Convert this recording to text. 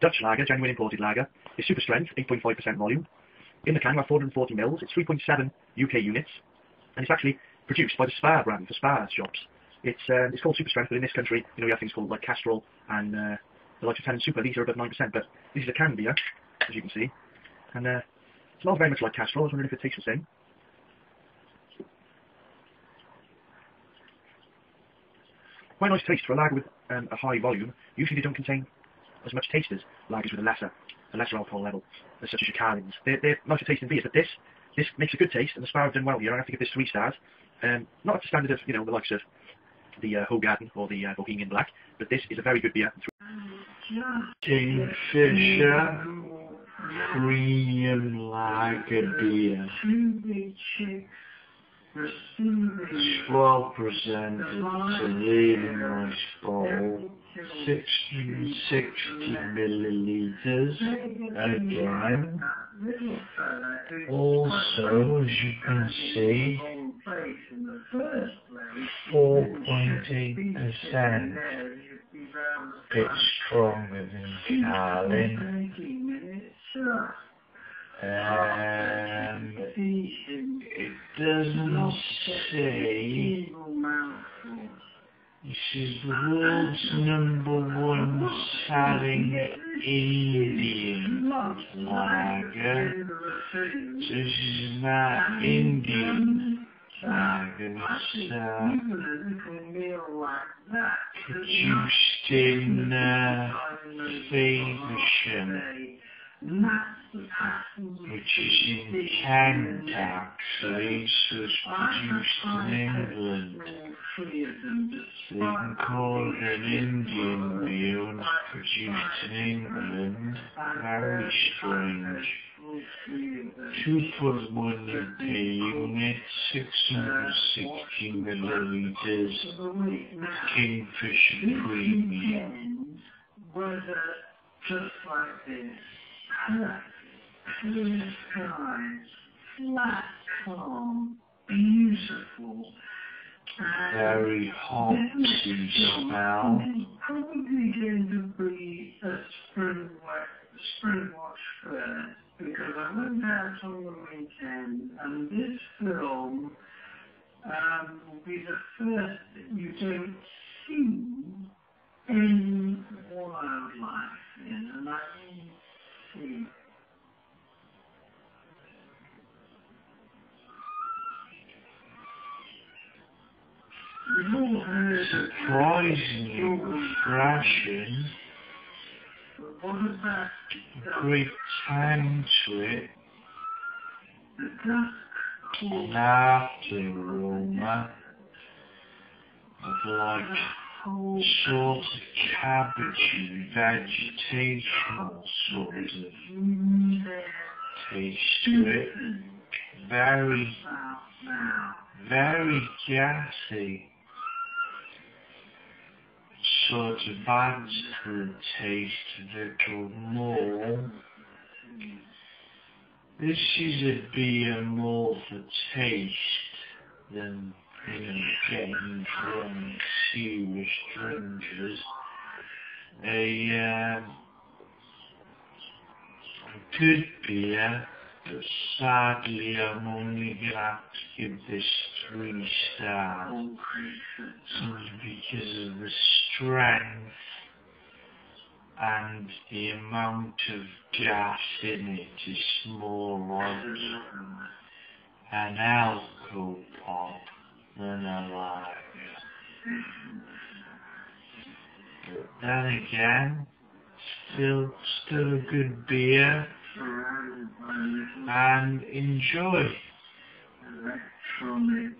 Dutch lager, genuine imported lager. is super strength, 8.5% volume. In the can, we have 440 mils. It's 3.7 UK units, and it's actually produced by the Spar brand for Spar shops. It's uh, it's called super strength, but in this country, you know, we have things called like Kestrel and uh, the likes of Tennent Super. These are about 9%, but this is a can beer, as you can see, and uh, it smells very much like Kestrel. I was wondering if it tastes the same. Quite nice taste for a lager with um, a high volume. Usually they don't contain as much taste as lagers with a lesser, a lesser alcohol level, as such as your Carlings. They're, they're nicer tasting beers, but this, this makes a good taste, and the Spar have done well here. I have to give this three stars. Um, not up to standard of, you know, the likes of the uh, Hoegaarden or the uh, Bohemian Black, but this is a very good beer. Kingfisher Premium Lager Beer. 12% it's a really nice bowl. 660 milliliters again. Also, as you can see, 4.8%. Bit stronger than Carling. Um, it doesn't say this is the world's number one selling Indian lager. So this is not Indian lager. It's uh, produced in uh, Faversham which is in so it's produced in England. So you can call an Indian it's produced in England. Very strange. 2.1 per unit, 660 milliliters, Kingfisher Premium. Just like this flat, beautiful. Very hot smell. Probably going to be a spring, spring watch fair because I went out on the weekend and this film um, will be the first that you don't see in wildlife and I mean see. Surprisingly refreshing. Great tang to it. An after aroma uh, of like sort of cabbagey, vegetational sort of taste to it. Very, very gassy. Sort of to taste little more. This is a beer more for taste than getting drunk, serious drinkers. A, uh, good beer, but sadly I'm only going to have to give this three stars. Simply because of the strength and the amount of gas in it is more like an alcohol pop than a lager. But then again, still, still a good beer and enjoy. Electronic